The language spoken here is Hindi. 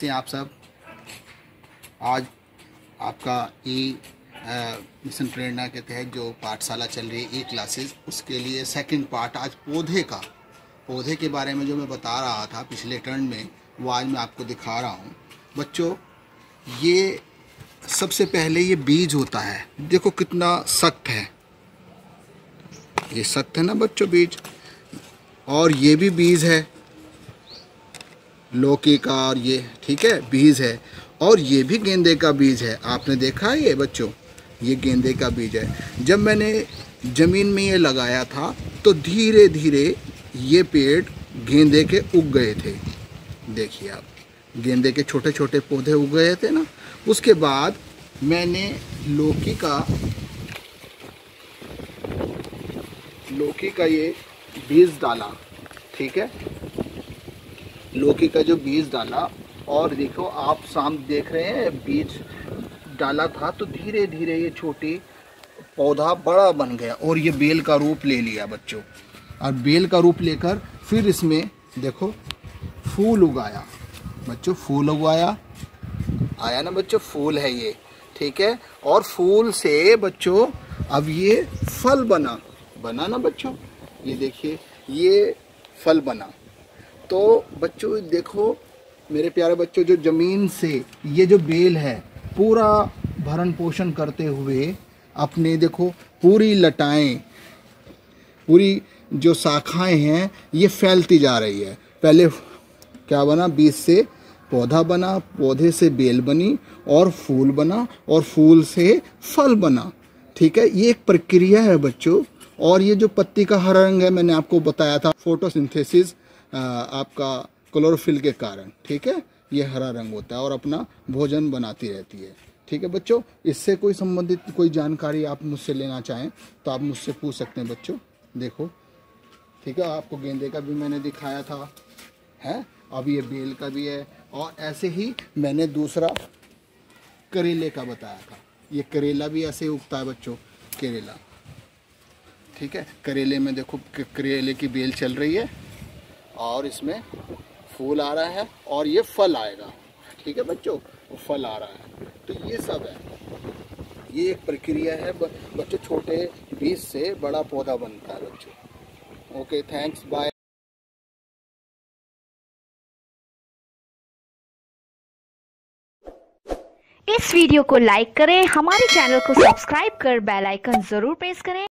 हैं आप सब। आज आपका ई मिशन प्रेरणा के तहत जो पाठशाला चल रही है ई क्लासेस उसके लिए सेकंड पार्ट आज पौधे का। पौधे के बारे में जो मैं बता रहा था पिछले टर्न में, वो आज मैं आपको दिखा रहा हूँ। बच्चों, ये सबसे पहले ये बीज होता है। देखो कितना सख्त है। ये सख्त है ना बच्चों, बीज? और ये भी बीज है। लौकी का और ये, ठीक है, बीज है। और ये भी गेंदे का बीज है। आपने देखा है ये, बच्चों? ये गेंदे का बीज है। जब मैंने ज़मीन में ये लगाया था तो धीरे धीरे ये पेड़ गेंदे के उग गए थे। देखिए आप, गेंदे के छोटे छोटे पौधे उग गए थे ना? उसके बाद मैंने लौकी का लौकी का ये बीज डाला, ठीक है? लौकी का जो बीज डाला, और देखो आप शाम देख रहे हैं, बीज डाला था तो धीरे धीरे ये छोटी पौधा बड़ा बन गया, और ये बेल का रूप ले लिया बच्चों। और बेल का रूप लेकर फिर इसमें देखो, फूल उगाया। बच्चों, फूल उगाया। आया ना बच्चों, फूल है ये, ठीक है? और फूल से बच्चों, अब ये फल बना। बना ना बच्चों? ये देखिए, ये फल बना। तो बच्चों, देखो, मेरे प्यारे बच्चों, जो ज़मीन से ये जो बेल है, पूरा भरण पोषण करते हुए अपने, देखो, पूरी लटाएँ, पूरी जो शाखाएँ हैं, ये फैलती जा रही है। पहले क्या बना? बीज से पौधा बना, पौधे से बेल बनी, और फूल बना, और फूल से फल बना। ठीक है? ये एक प्रक्रिया है बच्चों, और ये जो पत्ती का हरा रंग है, मैंने आपको बताया था, फोटोसिंथेसिस आपका क्लोरोफिल के कारण, ठीक है? ये हरा रंग होता है और अपना भोजन बनाती रहती है, ठीक है? बच्चों, इससे कोई संबंधित कोई जानकारी आप मुझसे लेना चाहें तो आप मुझसे पूछ सकते हैं बच्चों। देखो, ठीक है? आपको गेंदे का भी मैंने दिखाया था, है? अब ये बेल का भी है, और ऐसे ही मैंने दूसरा करेले का बताया था। ये करेला भी ऐसे उगता है बच्चों, करेला, ठीक है? करेले में देखो करेले की बेल चल रही है और इसमें फूल आ रहा है और ये फल आएगा। ठीक है बच्चों? फल आ रहा है। तो ये सब है। ये एक प्रक्रिया है। बच्चों, छोटे बीज से बड़ा पौधा बनता है बच्चों। ओके थैंक्स बाय इस वीडियो को लाइक करें, हमारे चैनल को सब्सक्राइब कर बेल आइकन ज़रूर प्रेस करें।